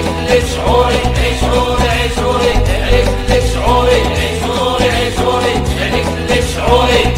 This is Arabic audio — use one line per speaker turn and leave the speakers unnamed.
عرفت لشعوري شعوري شعوري عرفت شعوري شعوري شعوري